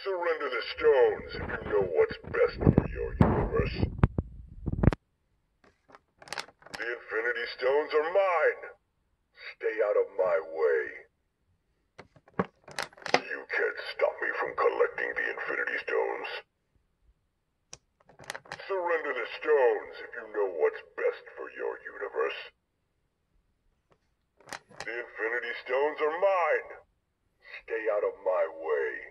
Surrender the stones if you know what's best for your universe. The Infinity Stones are mine. Stay out of my way. You can't stop me from collecting the Infinity Stones. Surrender the stones if you know what's best for your universe. The Infinity Stones are mine. Stay out of my way.